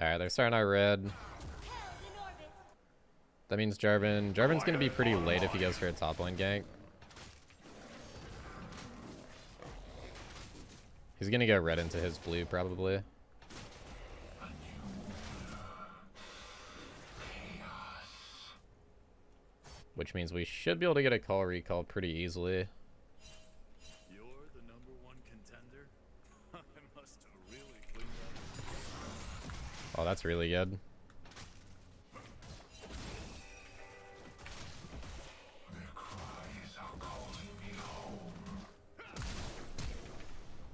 Alright, they're starting our red. That means Jarvan. Jarvan's gonna be pretty late if he goes for a top lane gank. He's gonna go red into his blue, probably. Which means we should be able to get a Cull recall pretty easily. That's really good.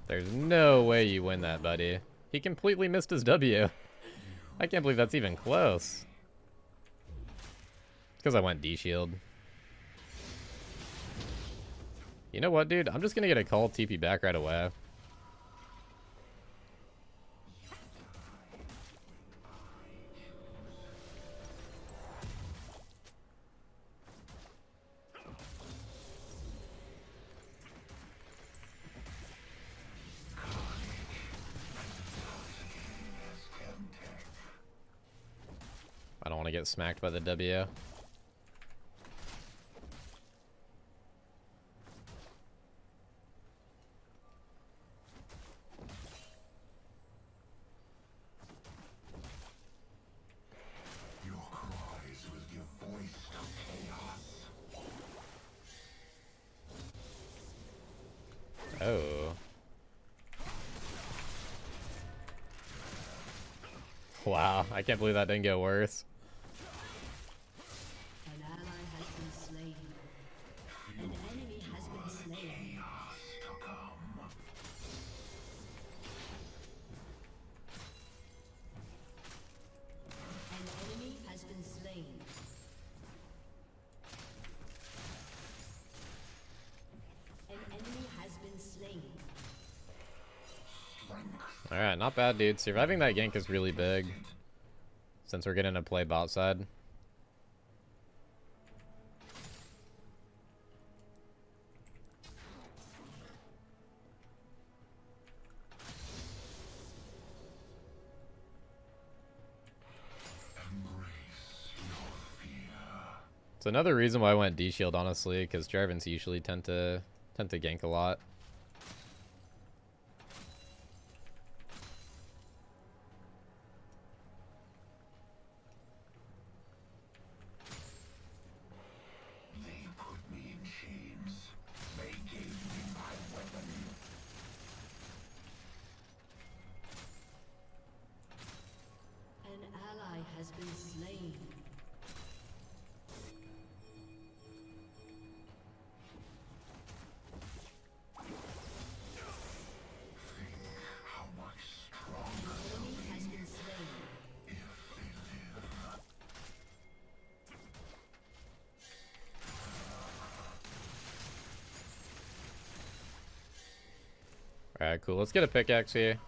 There's no way you win that, buddy. He completely missed his W. I can't believe that's even close. Because I went D-shield. You know what, dude? I'm just going to get a Cull TP back right away. I don't want to get smacked by the W. Oh. Wow, I can't believe that didn't get worse. Dude. Surviving that gank is really big. Since we're getting to play bot side. It's another reason why I went D shield, honestly, because Jarvans usually tend to tend to gank a lot. Cool. Let's get a pickaxe here.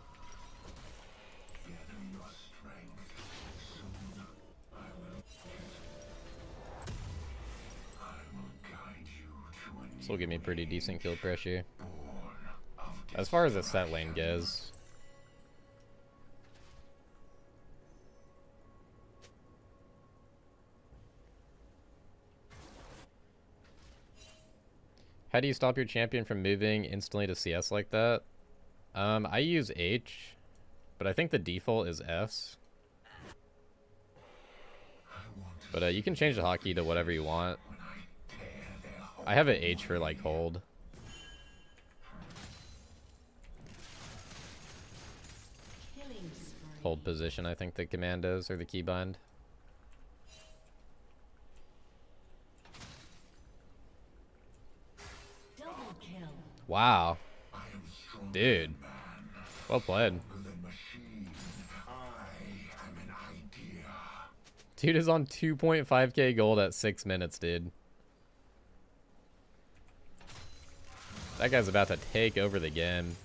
This will give me pretty decent kill pressure. As far as the Sett lane goes. How do you stop your champion from moving instantly to CS like that? Um, I use H, but I think the default is S. But uh, you can change the hotkey to whatever you want. I have an H for like hold. Hold position, I think the commandos or the keybind. Wow. Dude. Well played. Dude is on 2.5k gold at 6 minutes, dude. That guy's about to take over the game.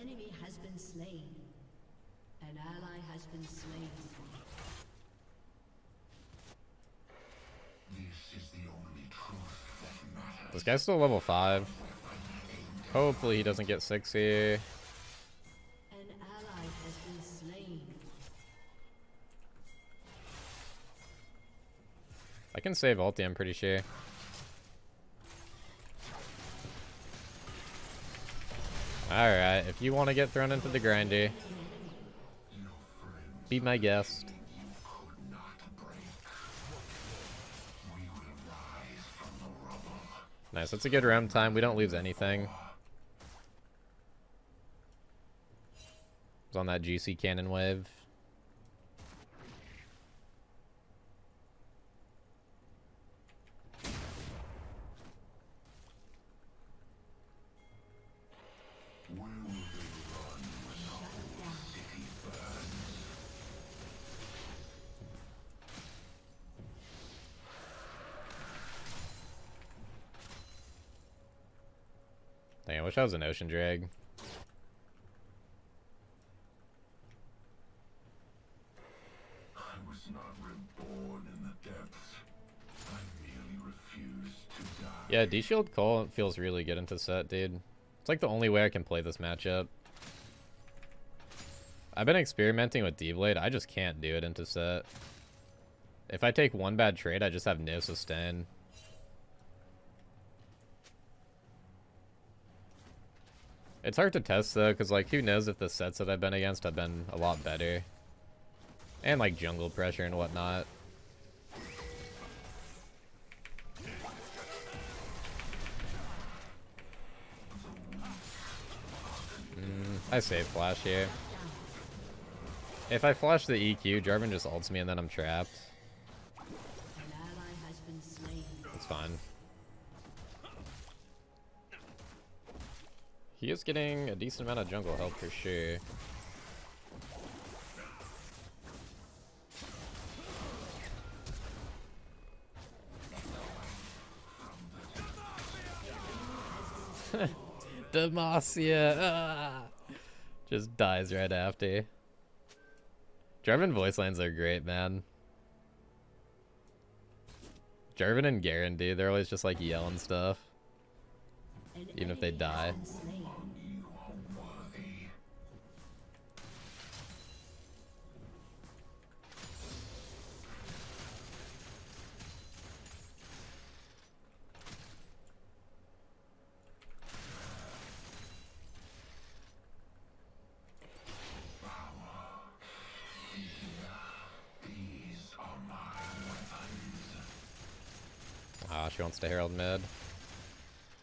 enemy has been slain. An ally has been slain. This guy's still level 5. Hopefully he doesn't get 60. An ally has been slain. I can save ulti, I'm pretty sure. Alright, if you want to get thrown into the grinder, be my guest. Nice, that's a good round time. We don't lose anything. It's on that GC cannon wave. I merely refused to die. Yeah, D-Shield Cull feels really good into Sett, dude. It's like the only way I can play this matchup. I've been experimenting with D-Blade. I just can't do it into Sett. If I take one bad trade, I just have no sustain. It's hard to test though, because like who knows if the Setts that I've been against have been a lot better. And like jungle pressure and whatnot. Mm, I save flash here. If I flash the EQ, Jarvan just ults me and then I'm trapped. It's fine. He is getting a decent amount of jungle help for sure. Demacia! Ah! Just dies right after. Jarvan voice lines are great, man. Jarvan and Garen, dude, they're always just like yelling stuff. Even if they die. She wants to Herald mid.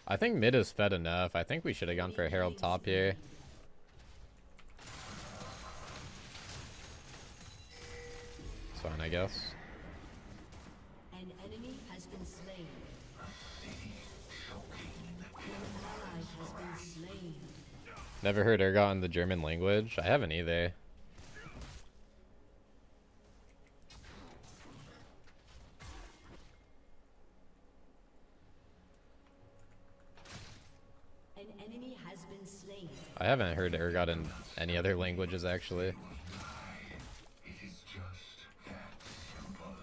I think mid is fed enough. I think we should have gone for a Herald top here. It's fine, I guess. An enemy has been slain. Has been slain. Never heard Urgot in the German language. I haven't either. Any other languages, actually. It is just that simple.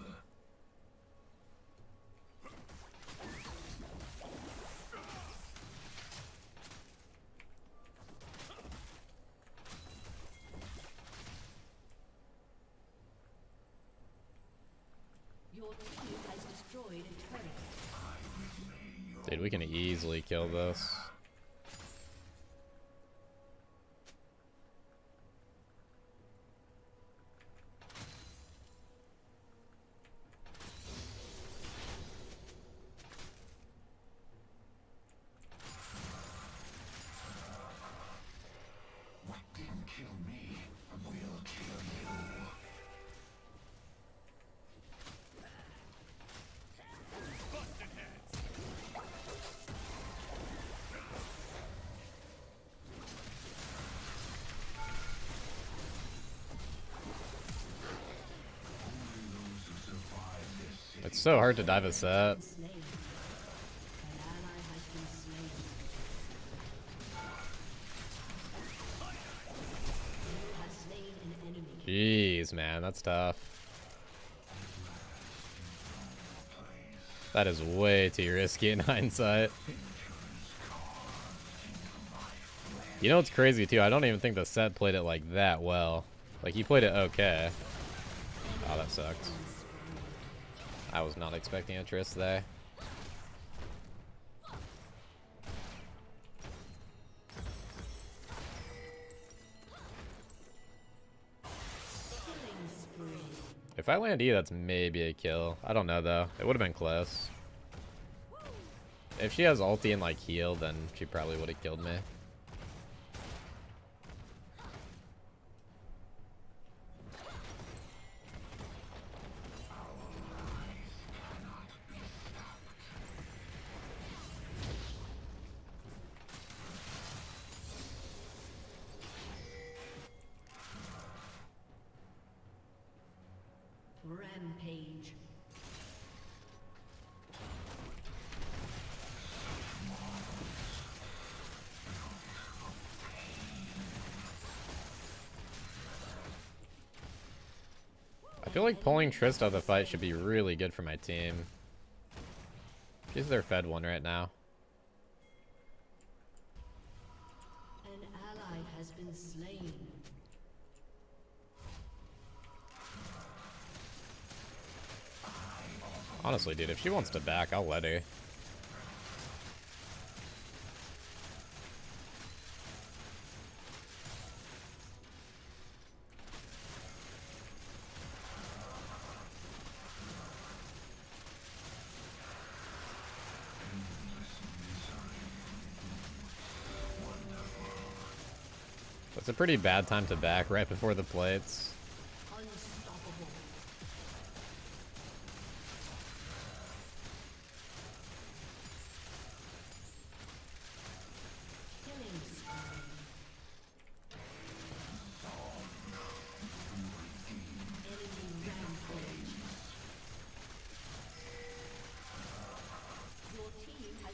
Your team has destroyed a turret. Dude, we can easily kill this. So hard to dive a Sett. Jeez, man, that's tough. That is way too risky in hindsight. You know what's crazy too? I don't even think the Sett played it like that well. Like he played it okay. Oh, that sucks. I was not expecting a Trist there. If I land E, that's maybe a kill. I don't know though. It would have been close. If she has ulti and like heal, then she probably would have killed me. Pulling Trist out of the fight should be really good for my team. She's their fed one right now. An ally has been slain. Honestly, dude, if she wants to back, I'll let her. A pretty bad time to back right before the plates.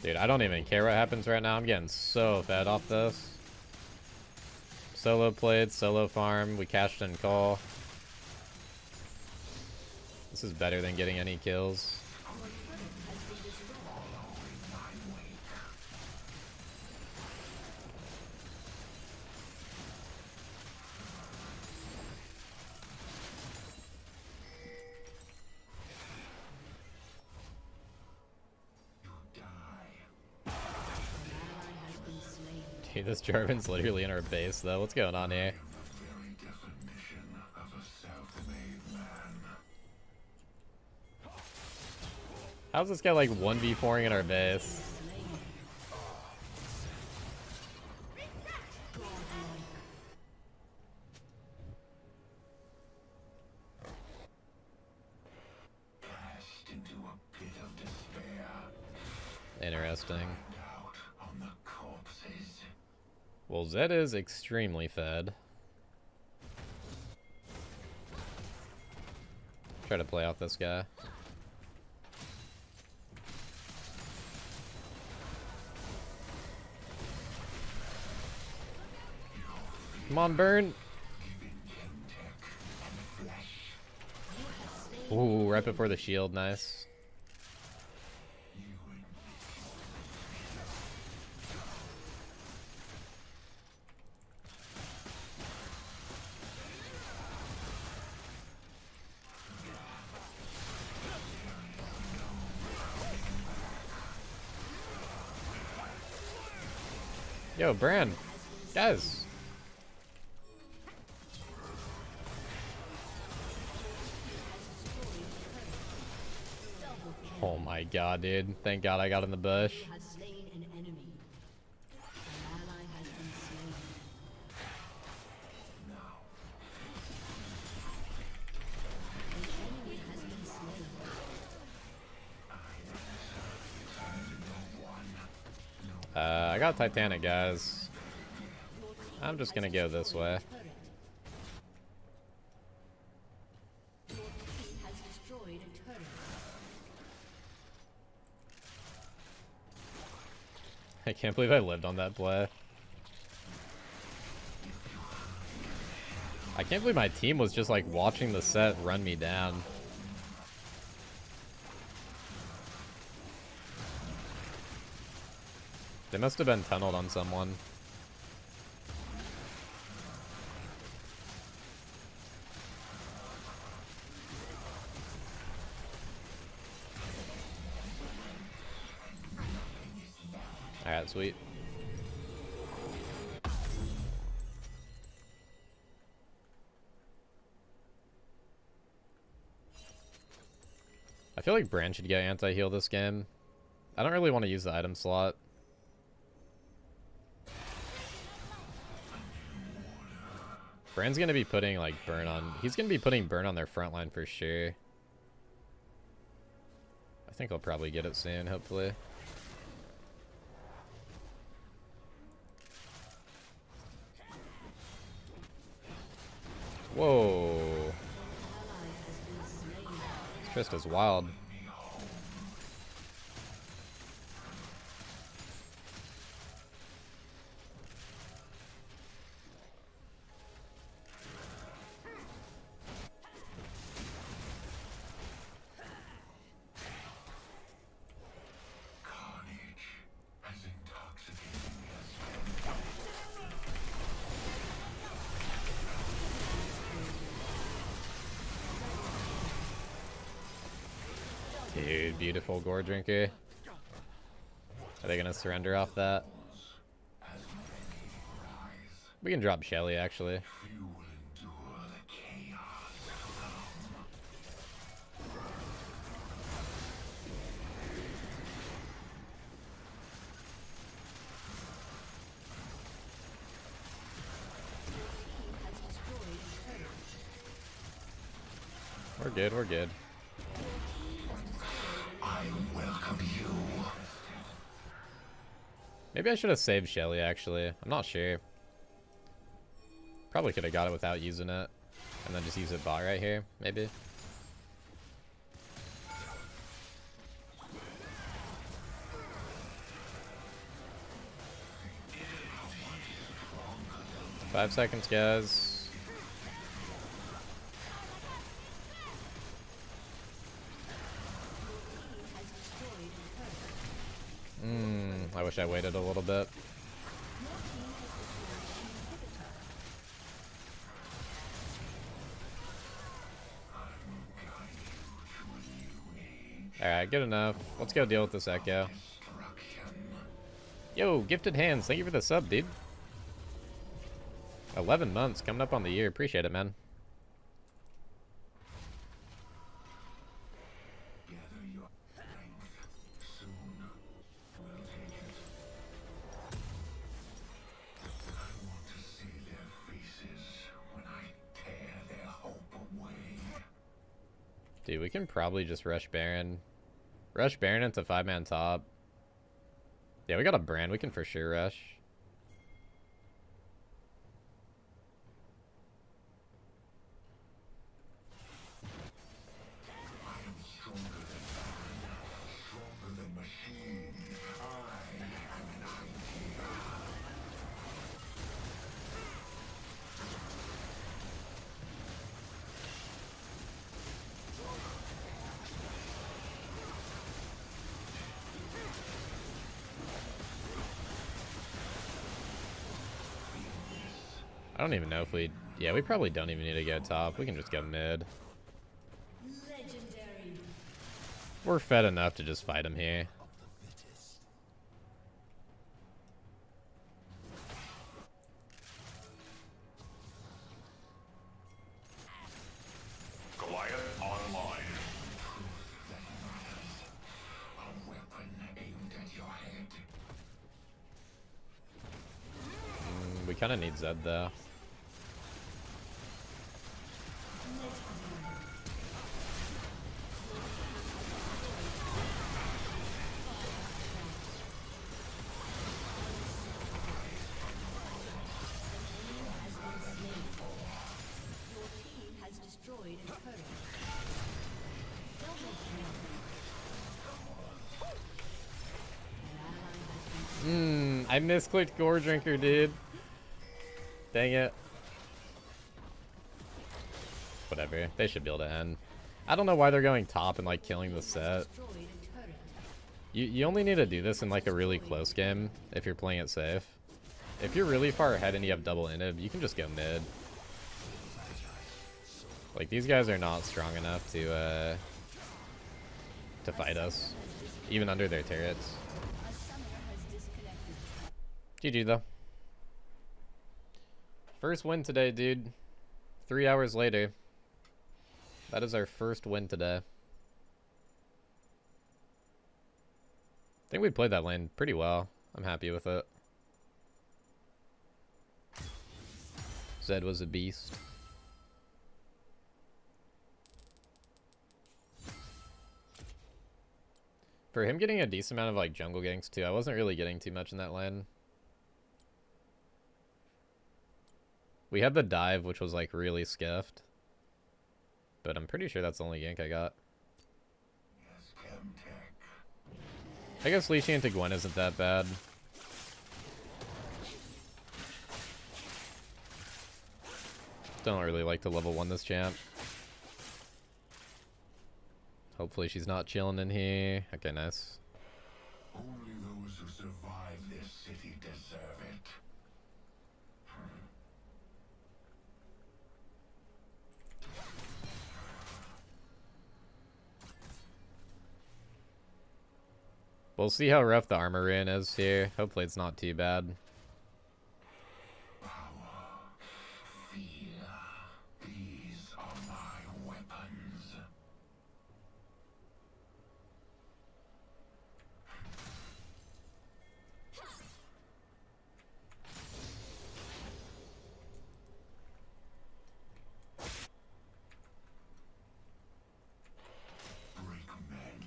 Dude, I don't even care what happens right now. I'm getting so fed off this. Solo played, solo farm. We cashed in Cull. This is better than getting any kills. Dude, this Jarvan's literally in our base, though. What's going on here? How's this guy like 1v4ing in our base? Zed is extremely fed. Try to play off this guy. Come on, burn. Ooh, right before the shield, nice. Yo, Bran. Guys. Oh my god, dude. Thank god I got in the bush. Uh, I got Titanic, guys. I'm just gonna go this way. I can't believe I lived on that play. I can't believe my team was just like watching the Sett run me down. They must have been tunneled on someone. Alright, sweet. I feel like Brand should get anti-heal this game. I don't really want to use the item slot. Brand's gonna be putting like burn on he's gonna be putting burn on their front line for sure. I think I'll probably get it soon, hopefully. Whoa. This Trista's wild. Drinker. Are they gonna surrender off that? We can drop Shelly actually. We're good, we're good. Maybe I should have saved Shelly actually. I'm not sure. Probably could have got it without using it. And then just use it bot right here, maybe. Five seconds, guys. Wish I waited a little bit. Alright, good enough. Let's go deal with this Ekko. Yo, Gifted Hands, thank you for the sub, dude. 11 months, coming up on the year. Appreciate it, man. We can probably just rush Baron. Rush Baron into five-man top. Yeah, we got a Brand. We can for sure rush. Don't even know if we... Yeah, we probably don't even need to go top. We can just go mid. Legendary. We're fed enough to just fight him here. Goliath online. That matters. A weapon aimed at your head. Mm, we kind of need Zed, though. Misclicked Goredrinker, dude. Dang it. Whatever. They should be able to end. I don't know why they're going top and like killing the Sett. You, you only need to do this in like a really close game if you're playing it safe. If you're really far ahead and you have double inhib, you can just go mid. Like these guys are not strong enough to uh to fight us. Even under their turrets. GG though. First win today, dude. Three hours later. That is our first win today. I think we played that lane pretty well. I'm happy with it. Zed was a beast. For him getting a decent amount of like jungle ganks too, I wasn't really getting too much in that lane. We had the dive, which was like really skiffed. But I'm pretty sure that's the only gank I got. I guess leashing into Gwen isn't that bad. Don't really like to level 1 this champ. Hopefully she's not chilling in here. Okay, nice. Only those who survive this city deserve it. We'll see how rough the armor rune is here. Hopefully it's not too bad.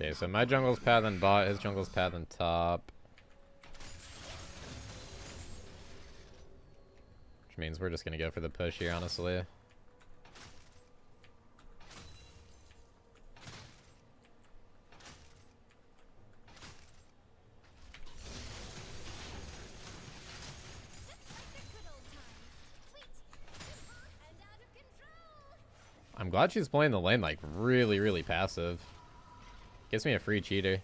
Okay, so my jungle's path and bot, his jungle's path and top. Which means we're just gonna go for the push here, honestly. I'm glad she's playing the lane like really, really passive. Gives me a free cheater.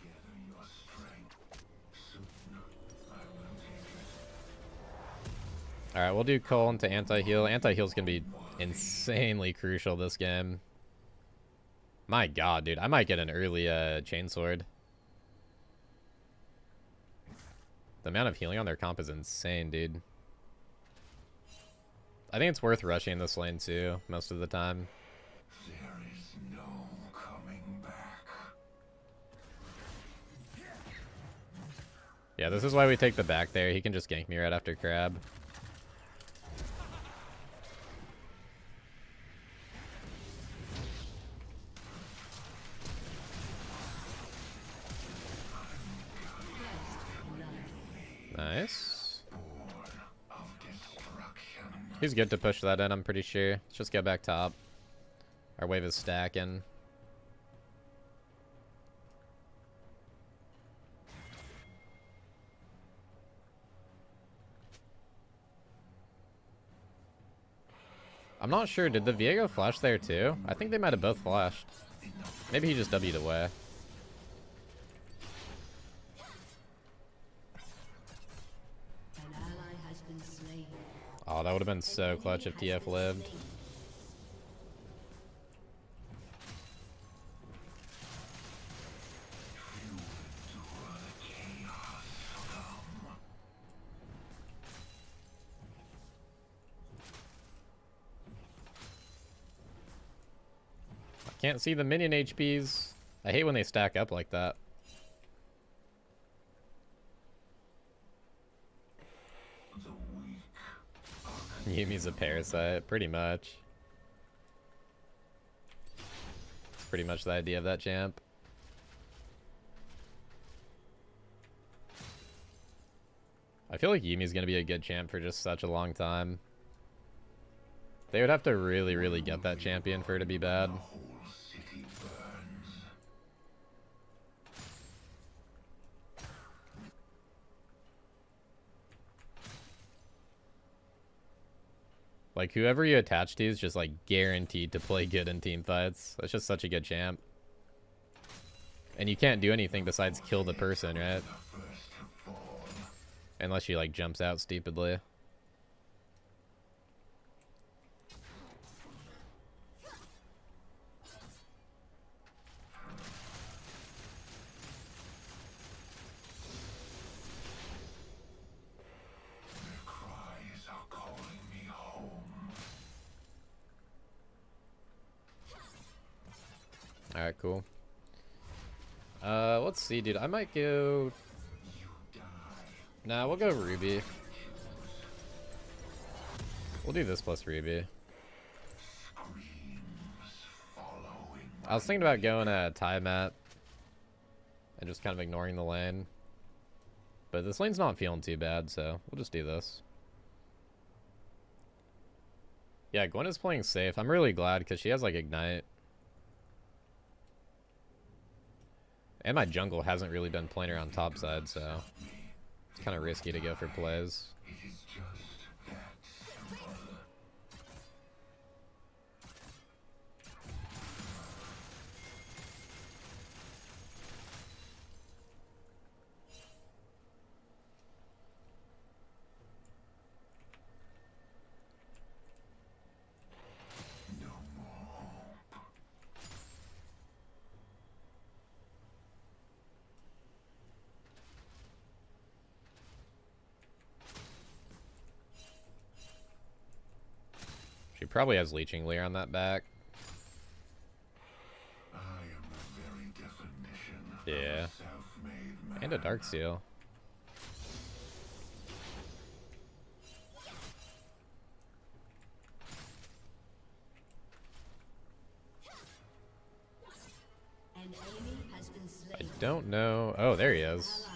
Alright, we'll do Cull into anti-heal. Anti-heal's gonna be insanely crucial this game. My god, dude. I might get an early uh, chainsword. The amount of healing on their comp is insane, dude. I think it's worth rushing this lane too, most of the time. Yeah, this is why we take the back there. He can just gank me right after crab. Nice. He's good to push that in, I'm pretty sure. Let's just get back top. Our wave is stacking. I'm not sure. Did the Viego flash there too? I think they might have both flashed. Maybe he just W'd away. An ally has been slain. Oh, that would have been so clutch if TF lived. Can't see the minion HPs. I hate when they stack up like that. Yuumi's a parasite, pretty much. It's pretty much the idea of that champ. I feel like Yuumi's gonna be a good champ for just such a long time. They would have to really, really get that champion for it to be bad. Like, whoever you attach to is just, like, guaranteed to play good in team fights. That's just such a good champ. And you can't do anything besides kill the person, right? Unless she, like, jumps out stupidly. Alright, cool. Uh, let's see, dude. I might go... Nah, we'll go Ruby. We'll do this plus Ruby. I was thinking about going a Tiamat and just kind of ignoring the lane. But this lane's not feeling too bad, so we'll just do this. Yeah, Gwen is playing safe. I'm really glad because she has like Ignite. And my jungle hasn't really been playing her on top side, so it's kind of risky to go for plays. Probably has Leeching Leer on that back. I am the very definition Yeah. of a man. And a Dark Seal. An enemy has been I don't know. Oh, there he is.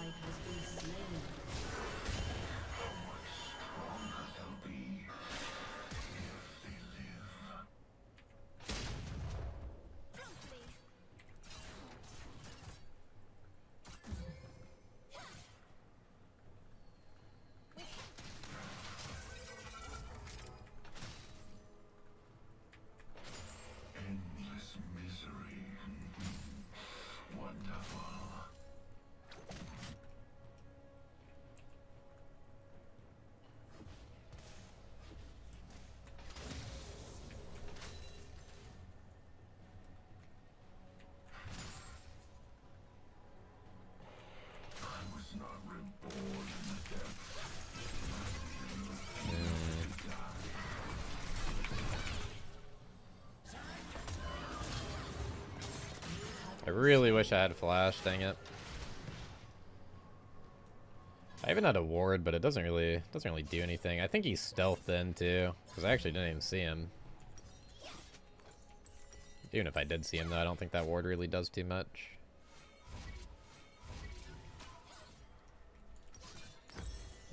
Really wish I had Flash, dang it. I even had a ward, but it doesn't really doesn't really do anything. I think he's stealthed in too, because I actually didn't even see him. Even if I did see him, though, I don't think that ward really does too much.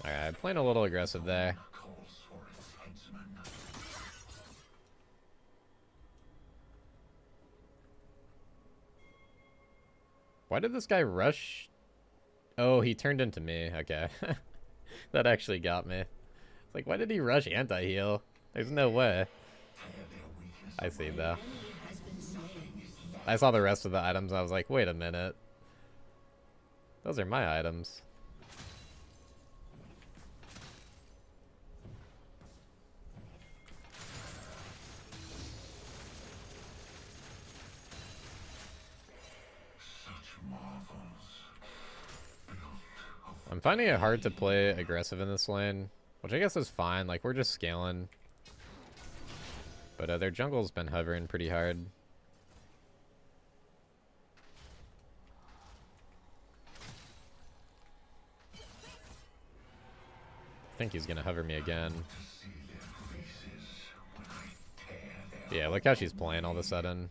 Alright, playing a little aggressive there. Why did this guy rush? Oh, he turned into me. Okay. that actually got me. It's like, why did he rush anti-heal? There's no way. I see, though. I saw the rest of the items, I was like, wait a minute. Those are my items. I'm finding it hard to play aggressive in this lane, which I guess is fine. Like, we're just scaling. But uh, their jungle's been hovering pretty hard. I think he's gonna hover me again. Yeah, look how she's playing all of a sudden.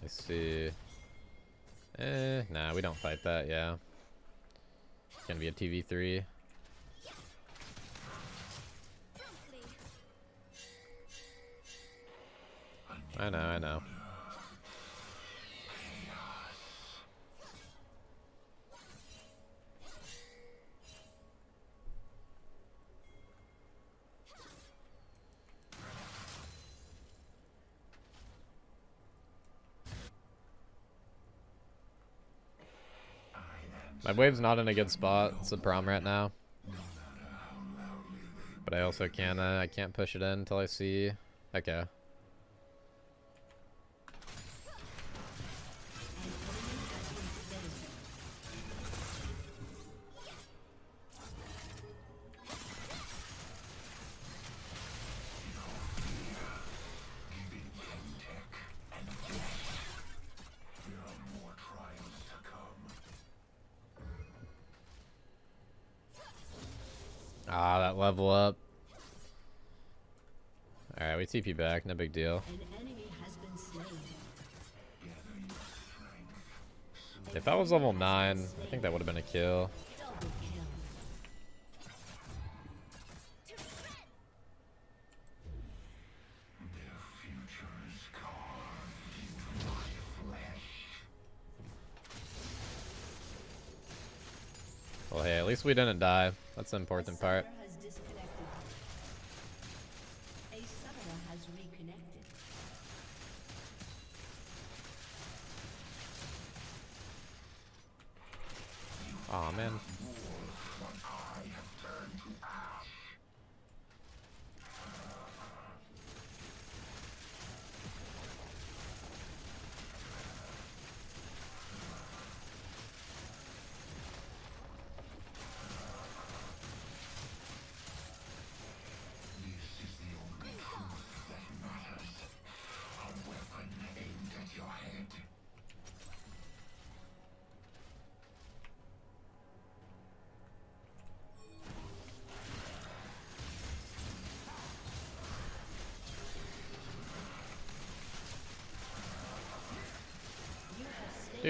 I see. Eh, nah, we don't fight that, yeah. It's gonna be a TV3. I know, I know. Wave's not in a good spot. It's a prom right now. But I also can't, uh, I can't push it in until I see... Okay. TP back, no big deal. An enemy has been slain. If that was level 9, I think that would have been a kill. Double kill. Their future is carved into my flesh. Well, hey, at least we didn't die. That's the important part.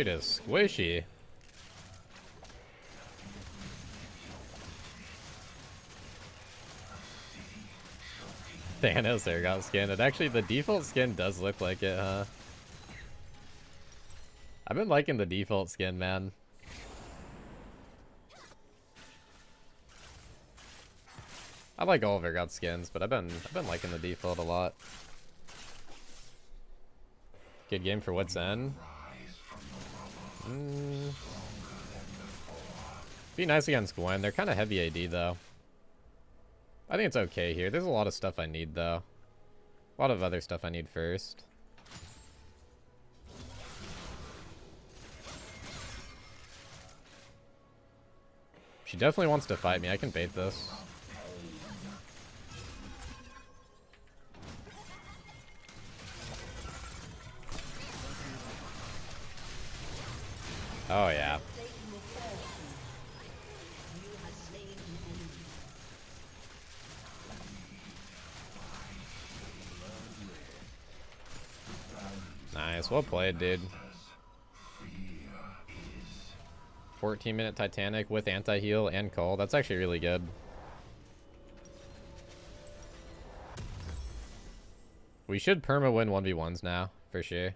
Dude is squishy. Thanos there got skinned. And actually, the default skin does look like it, huh? I've been liking the default skin, man. I like all of Urgot skins, but I've been I've been liking the default a lot. Good game for what's in. Mm. Be nice against Gwen. They're kind of heavy AD though. I think it's okay here. There's a lot of stuff I need though. A lot of other stuff I need first. She definitely wants to fight me. I can bait this. Oh yeah. Nice. Well played, dude. 14 minute Titanic with anti heal and Cull. That's actually really good. We should perma win 1v1s now, for sure.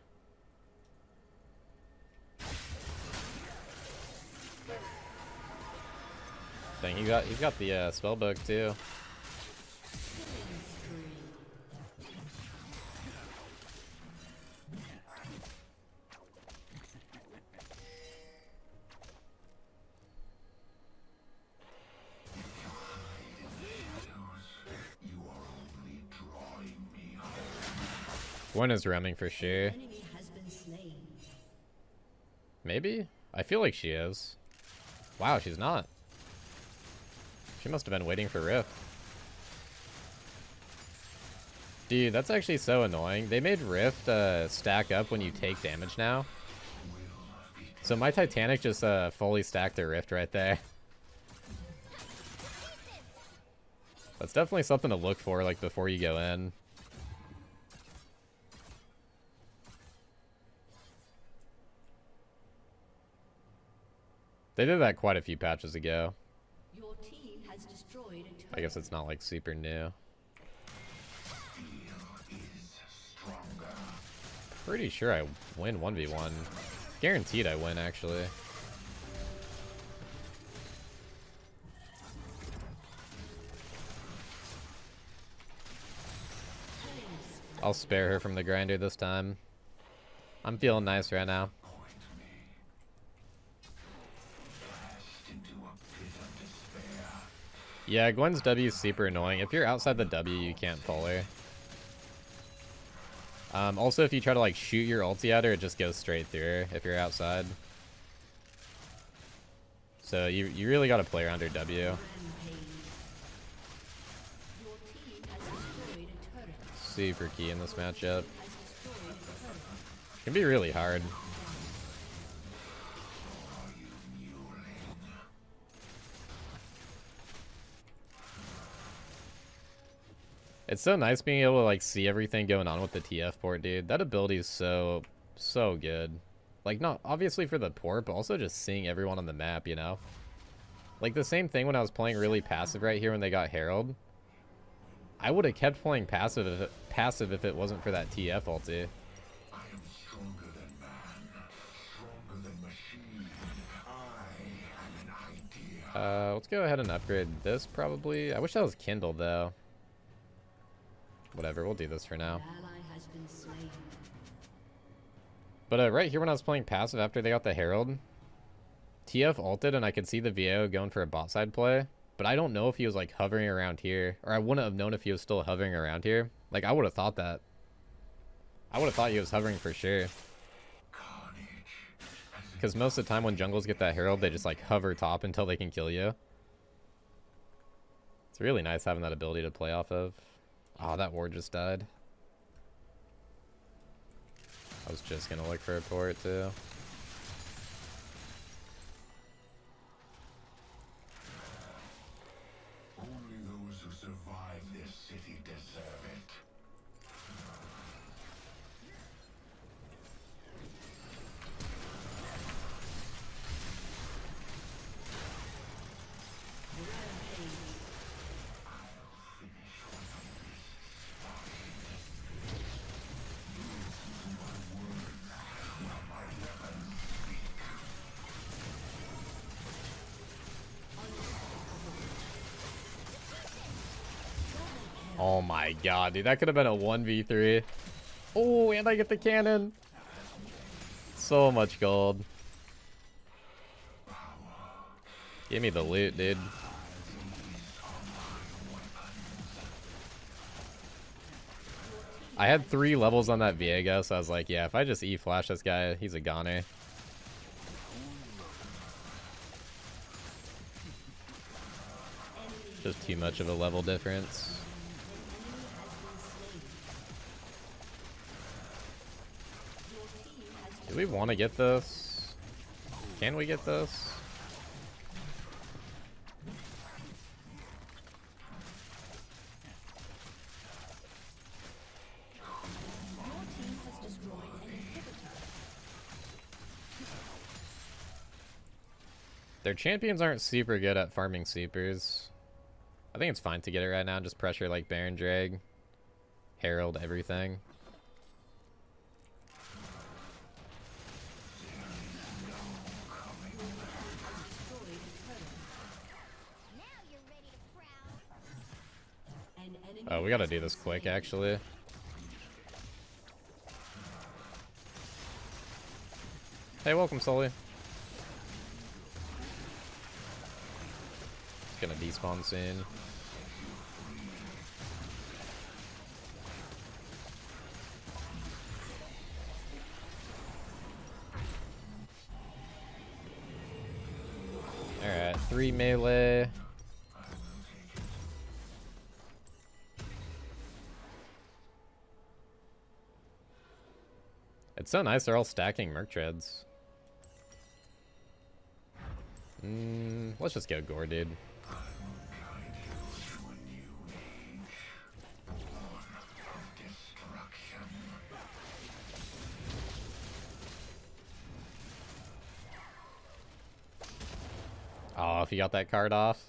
Dang, he got he's got the uh, spell book too. You are only drawing me home. One is ramming for sure. Enemy has been slain. Maybe? I feel like she is. Wow, she's not. She must have been waiting for Rift. Dude, that's actually so annoying. They made Rift uh, stack up when you take damage now. So my Titanic just uh, fully stacked a Rift right there. That's definitely something to look for, like, before you go in. They did that quite a few patches ago. Your team has destroyed a turret. I guess it's not, like, super new. Pretty sure I win 1v1. Guaranteed I win, actually. I'll spare her from the grinder this time. I'm feeling nice right now. Yeah, Gwen's W is super annoying. If you're outside the W, you can't pull her. Um, also, if you try to like shoot your ulti at her, it just goes straight through her if you're outside. So you, you really got to play around her W. Rampage. Your team has destroyed a turret. Super key in this matchup. Has destroyed a turret. Can be really hard. It's so nice being able to like see everything going on with the TF port, dude. That ability is so so good. Like not obviously for the port, but also just seeing everyone on the map, you know? Like the same thing when I was playing really passive right here when they got Herald. I would have kept playing passive if it, passive if it wasn't for that TF ulti. Uh, let's go ahead and upgrade this probably. I wish that was kindled though. Whatever, we'll do this for now. An ally has been slain. But uh, right here when I was playing passive after they got the Herald, TF ulted and I could see the Viego going for a bot side play. But I don't know if he was like hovering around here. Or I wouldn't have known if he was still hovering around here. Like I would have thought that. I would have thought he was hovering for sure. Because most of the time when jungles get that Herald, they just like hover top until they can kill you. It's really nice having that ability to play off of. Oh, that ward just died. I was just gonna look for a port too. God, dude. That could have been a 1v3. Oh, and I get the cannon. So much gold. Give me the loot, dude. I had three levels on that Viego, so I was like, yeah, if I just E-flash this guy, he's a goner. Just too much of a level difference. Do we want to get this? Can we get this? Their champions aren't super good at farming supers. I think it's fine to get it right now. Just pressure like Baron Drag, Herald, everything. Oh, we gotta do this quick, actually. Hey, welcome, Sully. It's gonna despawn soon. Alright, three melee. It's so nice they're all stacking Merc Treads. Mm, let's just go Gore, dude. Oh, if you got that card off.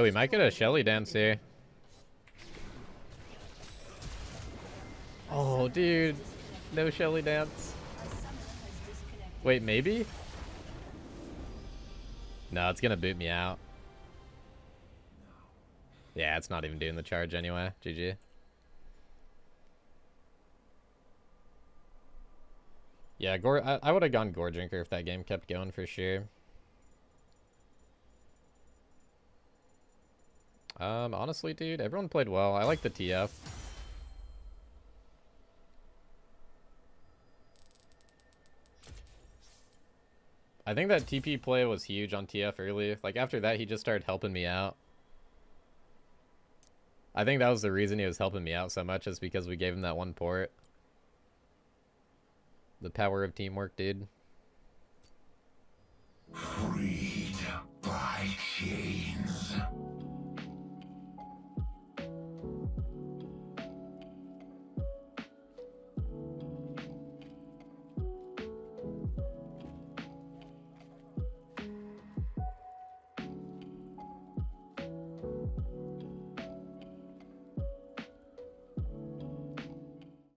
Yeah, we might get a Shelly dance here. Oh, dude. No Shelly dance. Wait, maybe? No, it's gonna boot me out. Yeah, it's not even doing the charge anyway. GG. Yeah, Gore. I, I would have gone Goredrinker if that game kept going for sure. Um, honestly, dude, everyone played well. I like the TF. I think that TP play was huge on TF early. Like, after that, he just started helping me out. I think that was the reason he was helping me out so much is because we gave him that one port. The power of teamwork, dude. Freed by chains.